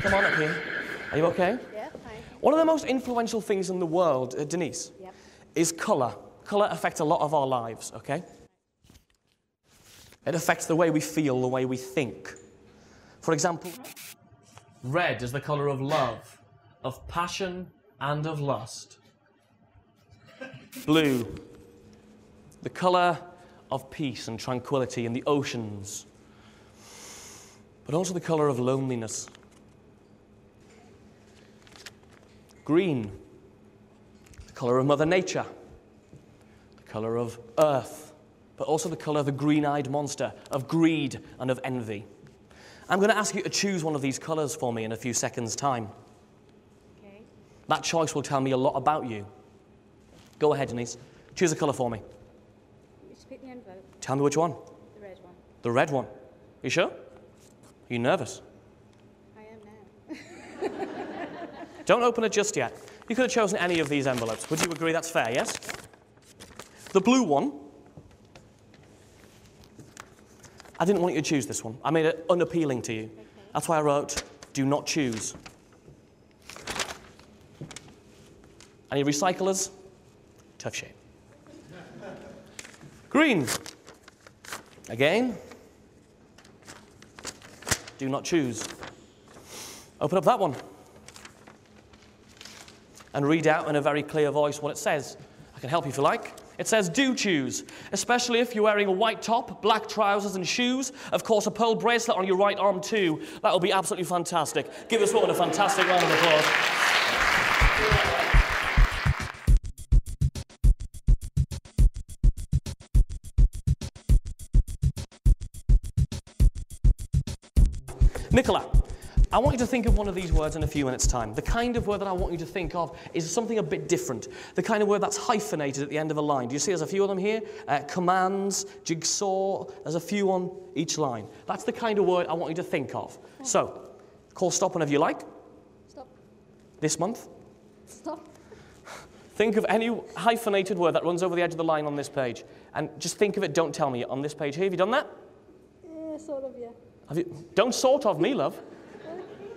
come on up here. Are you okay? Yeah, fine. One of the most influential things in the world, uh, Denise, Yep. is colour. Colour affects a lot of our lives, okay? It affects the way we feel, the way we think. For example, red is the colour of love, of passion, and of lust. Blue, the colour of peace and tranquility in the oceans, but also the colour of loneliness. Green, the colour of Mother Nature, the colour of earth, but also the colour of the green eyed monster, of greed and of envy. I'm going to ask you to choose one of these colours for me in a few seconds' time. Okay. That choice will tell me a lot about you. Go ahead, Denise. Choose a colour for me. Just pick the envelope, Tell me which one. the red one. The red one. You sure? Are you nervous? I am now. Don't open it just yet. You could have chosen any of these envelopes. Would you agree that's fair, yes? The blue one. I didn't want you to choose this one. I made it unappealing to you. That's why I wrote, do not choose. Any recyclers? Tough shame. Green. Again. Do not choose. Open up that one and read out in a very clear voice what it says. I can help you if you like. It says, do choose, especially if you're wearing a white top, black trousers, and shoes. Of course, a pearl bracelet on your right arm, too. That will be absolutely fantastic. Give this woman a fantastic round of applause. Nicola, I want you to think of one of these words in a few minutes' time. The kind of word that I want you to think of is something a bit different. The kind of word that's hyphenated at the end of a line. Do you see there's a few of them here? Uh, commands, jigsaw, there's a few on each line. That's the kind of word I want you to think of. So, call stop whenever you like. Stop. This month. Stop. Think of any hyphenated word that runs over the edge of the line on this page. And just think of it, don't tell me, on this page here. Have you done that? Yeah, sort of, yeah. Have you? Don't sort of me, love.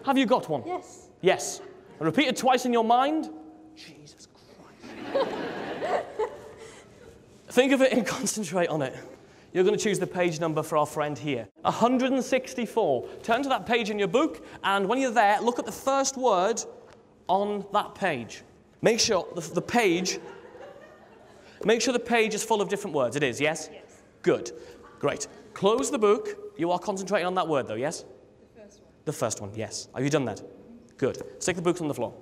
Have you got one? Yes. Yes. And repeat it twice in your mind. Jesus Christ. Think of it and concentrate on it. You're going to choose the page number for our friend here 164. Turn to that page in your book, and when you're there, look at the first word on that page. Make sure the, the page. Make sure the page is full of different words. It is, yes? Yes. Good. Great. Close the book. You are concentrating on that word, though, yes? The first one. Yes. Have you done that? Good. Stick the books on the floor.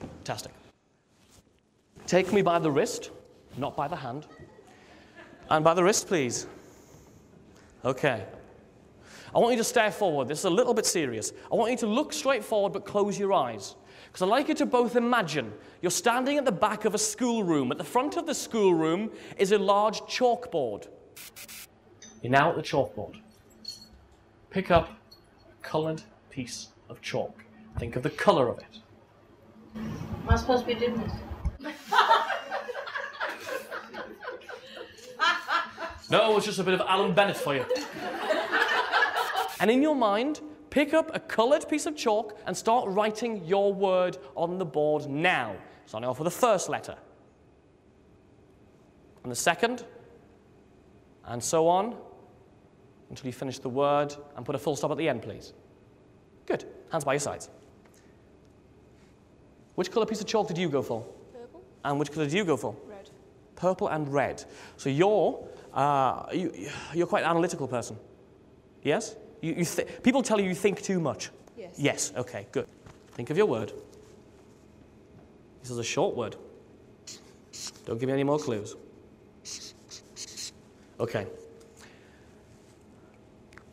Fantastic. Take me by the wrist, not by the hand. And by the wrist, please. Okay. I want you to stare forward. This is a little bit serious. I want you to look straight forward but close your eyes. Because I'd like you to both imagine you're standing at the back of a schoolroom. At the front of the schoolroom is a large chalkboard. You're now at the chalkboard. Pick up coloured piece of chalk. Think of the colour of it. Am I supposed to be doing this? No, it's just a bit of Alan Bennett for you. and in your mind, pick up a coloured piece of chalk and start writing your word on the board now. Starting off with the first letter. And the second. And so on until you finish the word and put a full stop at the end, please. Good. Hands by your sides. Which colour piece of chalk did you go for? Purple. And which colour did you go for? Red. purple and red. So you're, uh, you, you're quite an analytical person. Yes? You, you th- people tell you you think too much. Yes. Yes, okay, good. Think of your word. This is a short word. Don't give me any more clues. Okay.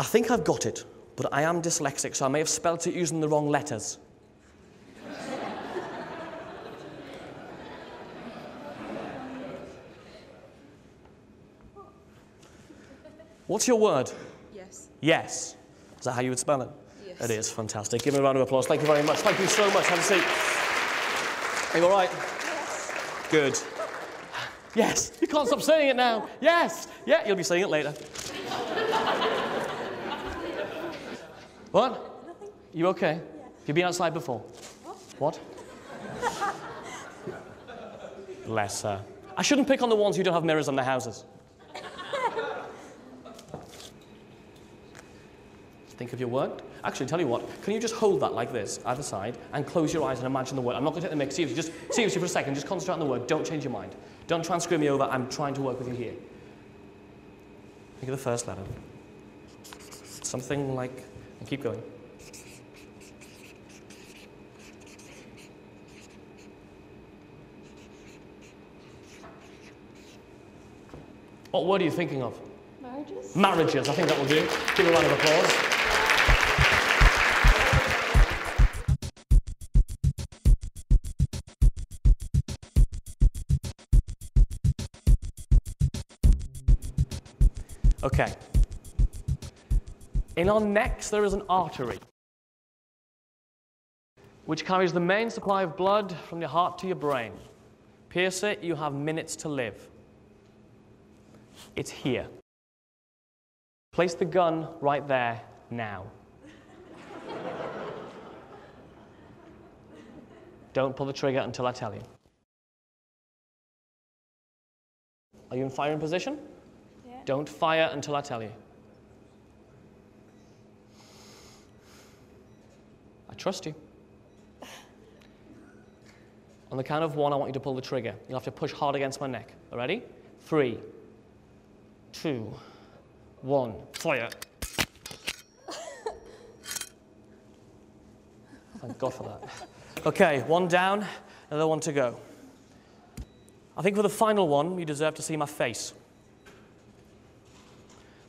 I think I've got it, but I am dyslexic, so I may have spelt it using the wrong letters. What's your word? Yes. Yes. Is that how you would spell it? Yes. It is fantastic. Give me a round of applause. Thank you very much. Thank you so much. Have a seat. Are you all right? Yes. Good. Yes. You can't stop saying it now. Yes. Yeah, you'll be saying it later. What? Nothing. You okay? Have you been outside before? What? Bless her. I shouldn't pick on the ones who don't have mirrors in their houses. Think of your word. Actually, tell you what, can you just hold that like this, either side, and close your eyes and imagine the word? I'm not going to take the mix. Seriously, just seriously for a second, just concentrate on the word. Don't change your mind. Don't try and screw me over. I'm trying to work with you here. Think of the first letter. Something like, and keep going. What word are you thinking of? Marriages? Marriages, I think that will do. Give a round of applause. Okay. In our necks, there is an artery which carries the main supply of blood from your heart to your brain. Pierce it, you have minutes to live. It's here. Place the gun right there now. Don't pull the trigger until I tell you. Are you in firing position? Yeah. Don't fire until I tell you. Trust you. On the count of one, I want you to pull the trigger. You'll have to push hard against my neck. Ready? Three, two, one. Fire. Thank God for that. Okay, one down, another one to go. I think for the final one, you deserve to see my face.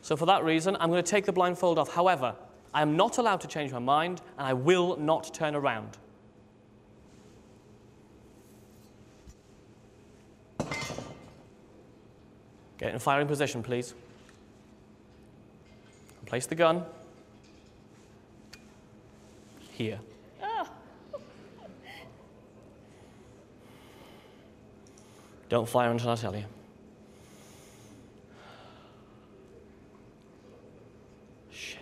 So, for that reason, I'm going to take the blindfold off. However, I am not allowed to change my mind, and I will not turn around. Get in firing position, please. Place the gun here. Ah. Don't fire until I tell you. Shit.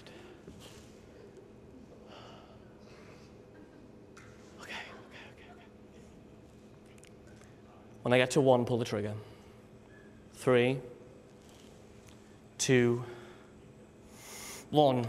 Okay, okay, okay, okay. When I get to one, pull the trigger. Three, two, one.